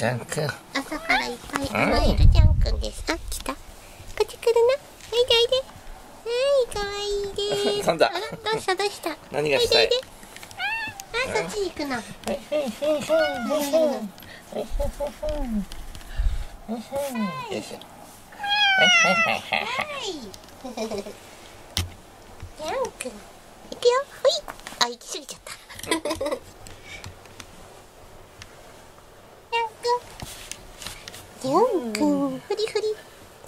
ちゃんくん。朝からいっぱい甘えるちゃんくんです。あ、来た。こっち来るな。はいでおいで。はい、かわいいで。す。なんだ？あどうしたどうした？何がしたい？おいでおいで。あ、そっち行くの。はい。はい。はい。はい。はい。はい。はい。ジャン君。い。くよ。ほい。あ、行き過ぎちゃった。ぴゅんくん。ふりふり。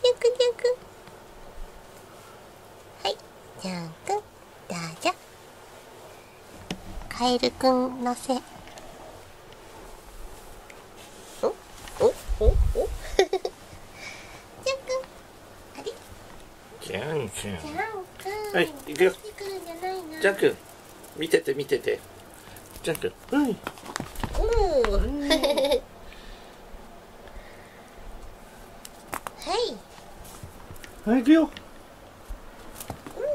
ぴゅんくんぴんくん。はい。ぴょんくん。だじゃカエルくんのせ。おおおお。くん。あれ？じゃんくん。じんくん。はい行くよ。じゃんくん。見てて見てて。じゃんくん。うん。はい。はい行くよ。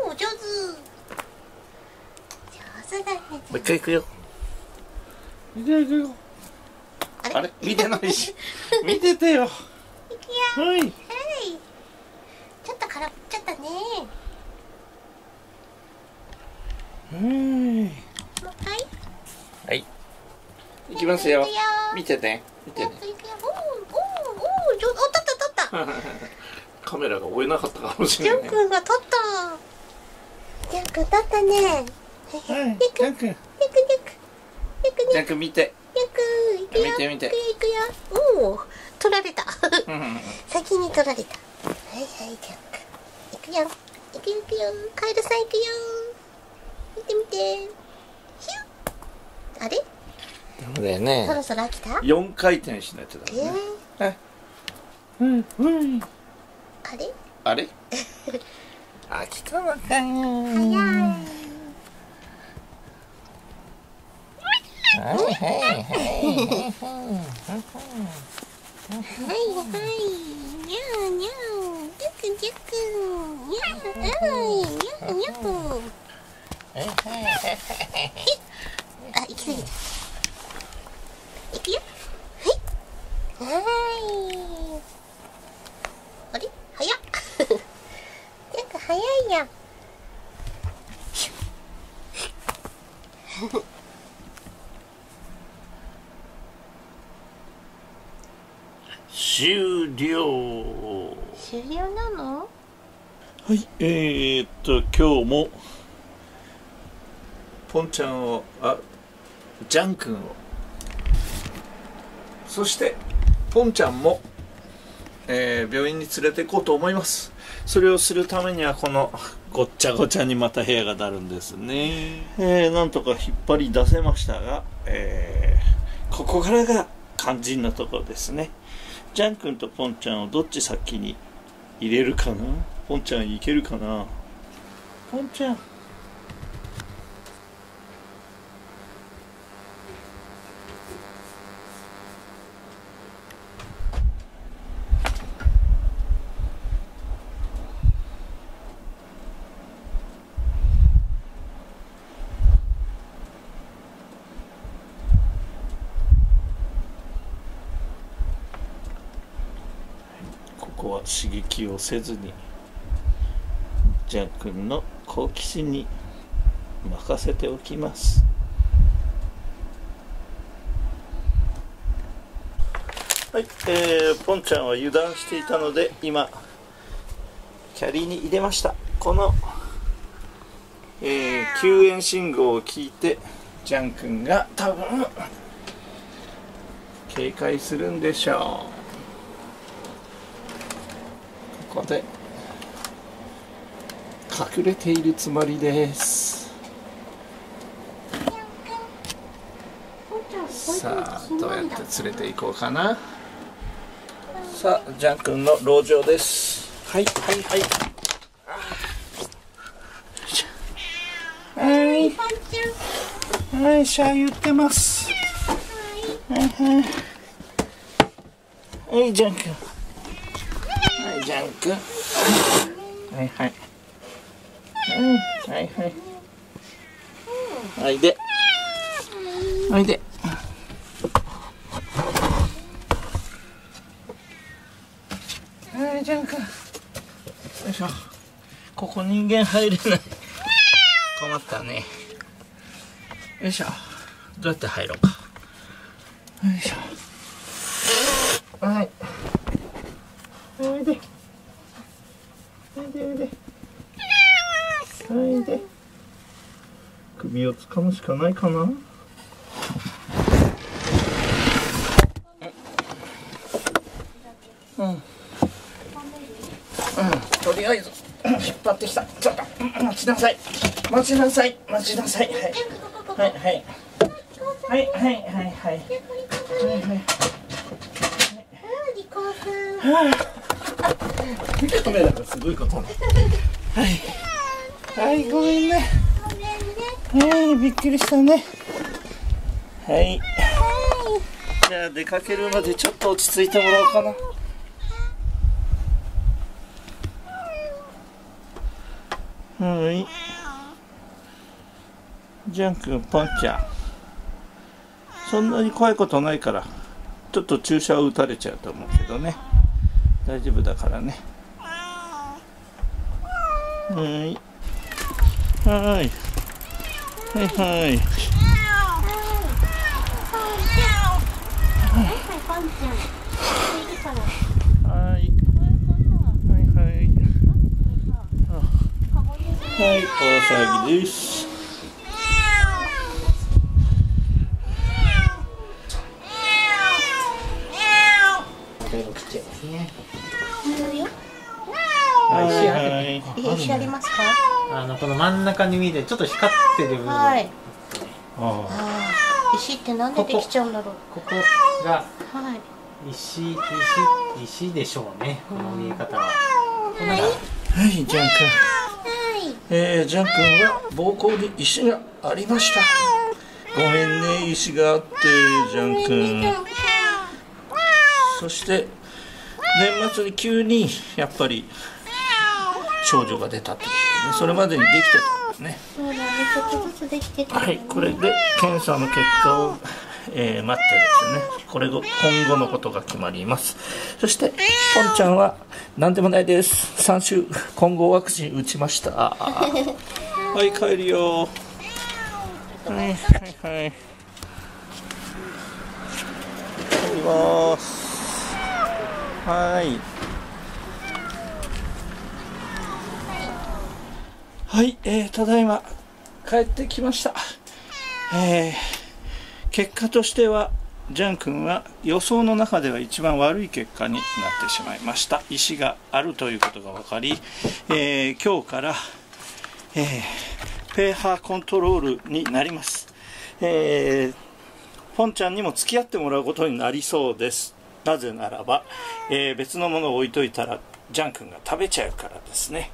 おお上手。上手だね。もう一回行くよ。行くよ行くよ。あれ？見てないし。見ててよ。行くよ。はい、はい、ちょっと空っちゃったね。はい。はい。行きますよ。見てて見てて カメラが追えなかったかもしれない、ジャン君が撮った。ジャン君撮ったね。ジャン君ジャン君。ジャン君ジャン君見て。ジャン君見て見て。いくよ。おお撮られた。先に撮られた。はいはいジャン君。いくよ。いくよくよ。カエルさんいくよ。見て見て。ヒュあれ？だよね。そろそろ飽きた？4回転しないとだメね、えー。うんうん。あれ？あれ？秋川かよ。はいはい。はいはい。はいにゃはいはいはいはいはいはいいはいにゃははいはいはいはいはいははいははいはい早いや。ん終了。終了なの？はいえー、っと今日もポンちゃんをあジャン君を。そしてポンちゃんも、えー、病院に連れて行こうと思います。それをするためにはこのごっちゃごちゃにまた部屋がなるんですね、えー、なんとか引っ張り出せましたが、えー、ここからが肝心なところですね。ジャン君とポンちゃんをどっち先に入れるかな？ポンちゃんいけるかな？ポンちゃんこは刺激をせずにジャン君の好奇心に任せておきます。はい、えー、ポンちゃんは油断していたので今キャリーに入れました。この、えー、救援信号を聞いてジャン君が多分警戒するんでしょう。こで隠れているつもりです。さあどうやって連れて行こうかな。さあジャン君の籠城です。はいはいはい。はい。はいしゃ言ってますはいはいはいジャン君ジャン君はいはい。うんはいはい。おいで。おいで。はいジャン君よいしょ。ここ人間入れない。困ったね。よいしょ。どうやって入ろうか。よいしょはいおいでおいでおいでおいで首をつかむしかないかな？うん。うん。とりあえず引っ張ってきた。ちょっと。うん待ちなさい。待ちなさい。待ちなさい。はい。はいはい。はいはいはいはい。はいはい。リコさんカメラがすごい。ことねはい。はい。ごめんねごめんねはいびっくりしたね。はい。じゃあ出かけるまでちょっと落ち着いてもらおうかな。はい。ジャン君ポンちゃん。そんなに怖いことないからちょっと注射を打たれちゃうと思うけどね。大丈夫だからね。はい。はいはいはい。はい。はい。はい。はい。大騒ぎですはい。はいえ石あり。ますかあのこの真ん中に見てちょっと光ってる部分、はい。ああー。石ってなんでできちゃうんだろう。ここがはい。石石石でしょうね。この見え方は。はい。ジャン君。はい。えー、ジャン君は膀胱に石がありました。ごめんね石があってジャン君。そして年末に急にやっぱり症状が出たとでそれまでにできてた。んですね。そうだねちょっとずつできてた。はいこれで検査の結果を、えー待ってですね。これが今後のことが決まります。そしてポンちゃんは何でもないです。3週混合ワクチン打ちました。はい帰るよ。はいはいはい。帰ります。はいはい、えー、ただいま帰ってきました。えー、結果としては、ジャン君は予想の中では一番悪い結果になってしまいました。石があるということが分かり、えー今日から、えーペーハーコントロールになります。えーポンちゃんにも付き合ってもらうことになりそうです。なぜならば、え別のものを置いといたら、ジャン君が食べちゃうからですね。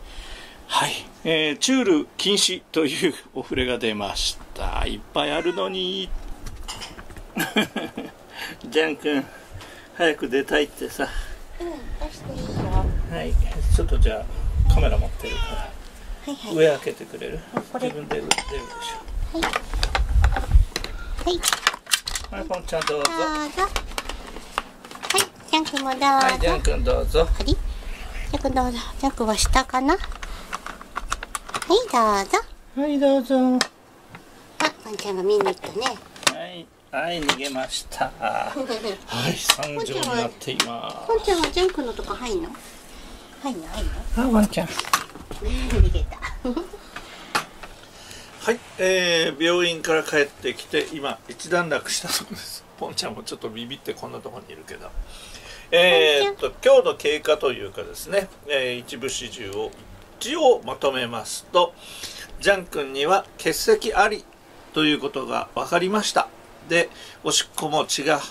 はい、えー、チュール禁止というお触れが出ました。いっぱいあるのに。ジャン君、早く出たいってさ。うん出していいよ。はい、ちょっとじゃあカメラ持ってるから、はいはい。上開けてくれる？自分で打ってるでしはい。ょ。はい、ポンちゃんどうぞ。どうぞ。はいジャンクもどうぞ。はい、ジャン君どうぞ。ありジャンクどうぞ。ジャンクは下かな？はいどうぞはい、どうぞ。あパンちゃんが見に行ったねはい、はい、逃げました。はい、三条になっていまパンちゃんはジャンクのとこ入んの？入んの入んの？す。あ、ワンちゃん。逃げたはい、えー病院から帰ってきて今一段落したそうですポンちゃんもちょっとビビってこんなところにいるけどえーっと今日の経過というかですね、えー一部始終を一応まとめますとジャン君には結石ありということが分かりました。でおしっこも血が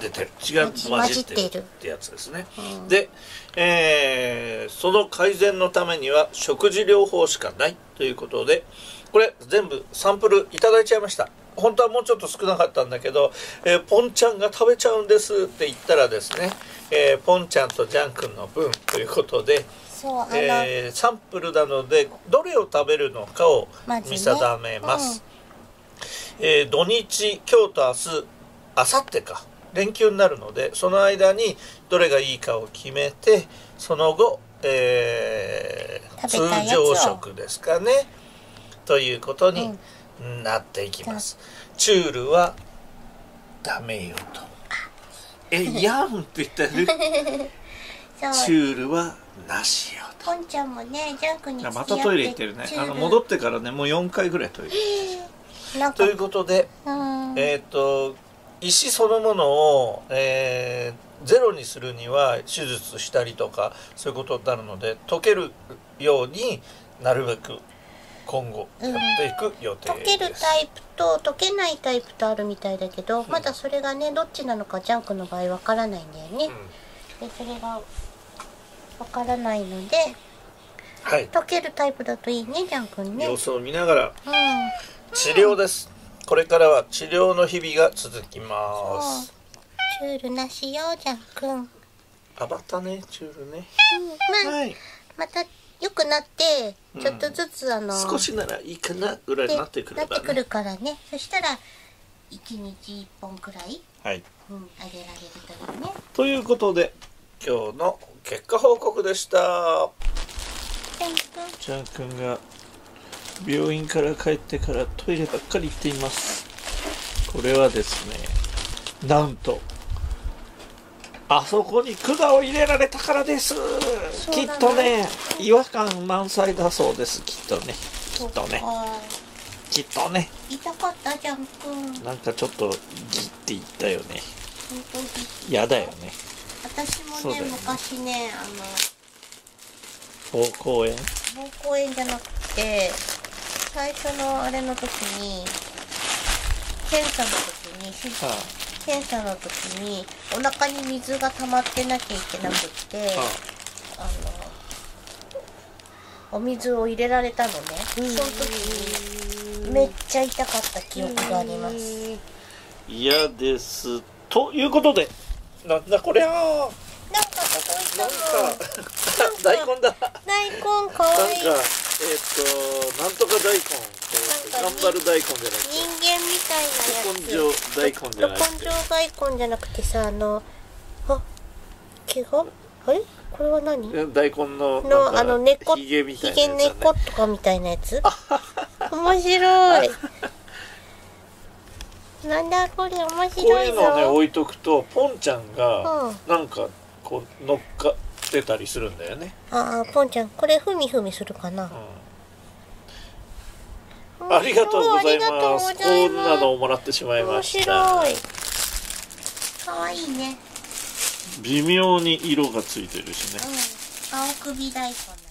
出てる。血が混じってるってやつですね、うん。で、えーその改善のためには食事療法しかないということでこれ全部サンプルいただいちゃいました。本当はもうちょっと少なかったんだけど、えーポンちゃんが食べちゃうんですって言ったらですね、えーポンちゃんとジャン君の分ということで、そうえーサンプルなのでどれを食べるのかを見定めます、えー土日今日と明日明後日か。連休になるのでその間にどれがいいかを決めてその後、えー通常食ですかね。ということになっていきます、チュールはダメよと。えやんって言ったよね。チュールはなしよと。ポンちゃんもねジャンクに付き合ってまたトイレ行ってるね。あの戻ってからねもう4回ぐらいトイレなんかということでうん。えっ、と石そのものを、えーゼロにするには手術したりとかそういうことになるので溶けるようになるべく今後やっていく予定です、溶けるタイプと溶けないタイプとあるみたいだけど、まだそれがねどっちなのかジャンクの場合わからないんだよね、でそれがわからないのではい。溶けるタイプだといいねジャン君ね。様子を見ながらうん。治療です。これからは治療の日々が続きます。チュールなしよジャン君。うんあばたねチュールね。まあ、はい。また良くなってうんちょっとずつあの、少しならいいかなぐらいになってくればね。なってくるからね。そしたら1日1本くらい、はい。うん、あげられるといいね。ということで今日の結果報告でした。ジャン君ちゃんくんが病院から帰ってからトイレばっかり行っています。これはですねなんとあそこに管を入れられたからです。きっとね違和感満載だそうです。きっとね。きっとね。あきっとね。ー痛かったジャン君。なんかちょっとギッて言ったよね。本当に。嫌だよね私もねそうだよね。昔ねあ膀胱炎？の膀胱炎じゃなくて最初のあれの時に検査の時にしあ。検査の時にお腹に水が溜まってなきゃいけなくってああ。のお水を入れられたのね。その時にめっちゃ痛かった記憶があります。嫌です。ということでなんだこりゃなんか届いたなんのか。大根だ。大根かなんかわいいえっ、となんとか大根、えーとなんか頑張る大根じゃなくて人間みたいなやつ。根性大根じゃなくて根性大根じゃなくてさあのあ毛が？あれ？これは何？大根ののあの根っこ？ひげ根っことかみたいなやつ？面白い なんだこれ面こう白いういのをねぞ置いとくとポンちゃんがうん。なんかこう乗っかってたりするんだよね、ああポンちゃんこれふみふみするかな。うん、ありがとうございます。こんなのをもらってしまいま面した。白いかわいいね微妙に色がついてるしねうん青首大根だ